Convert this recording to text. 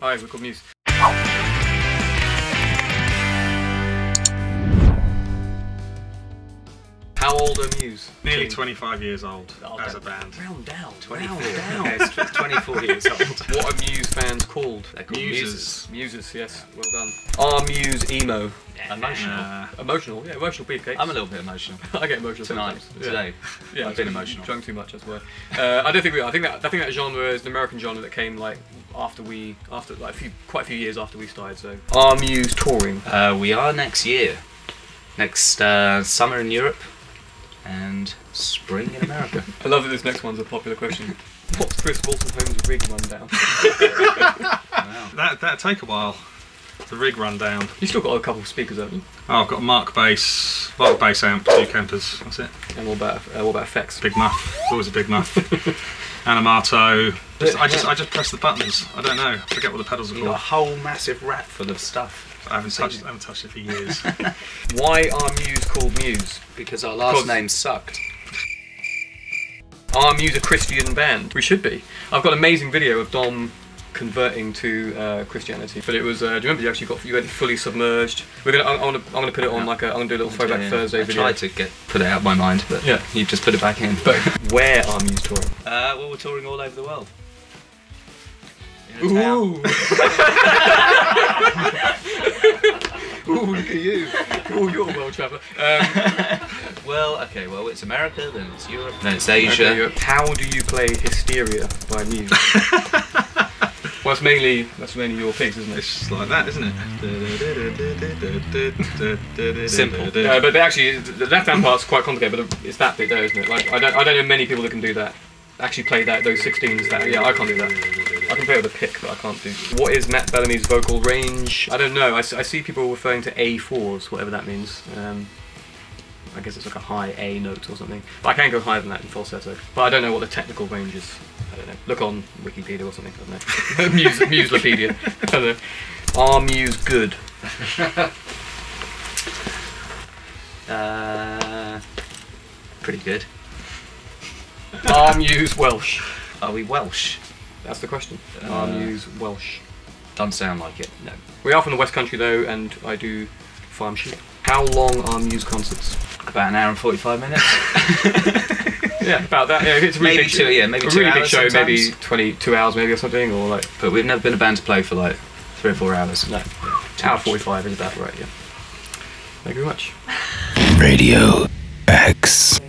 Hi, we're called old are Muse? Nearly 25 years old Oh, as a band. Round down. 24. Round down. Yeah, it's 24 years old. What are Muse fans called? They're called Muses. Muses, yes. Well done. Are Muse emo? Emotional. Uh, Emotional, yeah, emotional beefcakes. I'm a little bit emotional. I get emotional Tonight, sometimes. today. Yeah, I've been emotional. Drunk too much, that's why. Uh, I don't think we. I think that. I think that genre is an American genre that came like after we, after like a few, quite a few years after we started. So, are Muse touring? Uh, we are next year. Next uh, summer in Europe and spring in America. I love that this next one's a popular question. What's Chris Wolstenholme's rig rundown? wow. that that'd take a while. The rig run down. you still got a couple of speakers, haven't you? Oh, I've got a Markbass, Mark bass amp, two Kempers. That's it. And what about uh, what about effects? Big muff. It's always a big muff. Animato. Just, I just I just press the buttons. I don't know. I forget what the pedals are You got a whole massive rack full of stuff. I haven't touched I haven't touched it for years. Why are Muse called Muse? Because our last name sucked. Are Muse a Christian band? We should be. I've got an amazing video of Dom converting to uh, Christianity, but it was. Uh, do you remember you actually got you went fully submerged? We're gonna. I'm, I'm gonna. I'm gonna put it on like a. I'm gonna do a little throwback Yeah, Thursday I video. tried to get put it out of my mind, but Yeah. you just put it back in. But where are Muse touring? Uh, well, we're touring all over the world. In a. Ooh. Ooh, look at you. Ooh, you're a world traveller. Um, Well, okay, well, it's America, then it's Europe, then it's Asia. okay, how do you play Hysteria by Muse? well, it's mainly that's mainly your pigs, isn't it? it's just like that, isn't it? Simple. Uh, but they actually, the left hand part's quite complicated, but it's that bit there, isn't it? Like, I don't, I don't know many people that can do that. Actually, play that those 16s. That yeah, I can't do that. I can play it with a pick, but I can't do. What is Matt Bellamy's vocal range? I don't know. I see people referring to A4s, whatever that means. Um, I guess it's like a high A note or something. But I can go higher than that in falsetto. But I don't know what the technical range is. I don't know. Look on Wikipedia or something. I don't know. Muse. I don't know. Are Muse good? Uh, pretty good. Are Muse Welsh? Are we Welsh? That's the question. Are Uh, Muse Welsh? Doesn't sound like it. No. We are from the West Country though, and I do farm sheep. How long are Muse concerts? About an hour and 45 minutes. Yeah, about that. Yeah, it's a really Maybe big two- show, yeah, maybe a two really big hours show, maybe 22 hours, maybe or something, or like but we've never been a band to play for like three or four hours. no, hour 45 is about right. Yeah. Thank you very much. Radio X.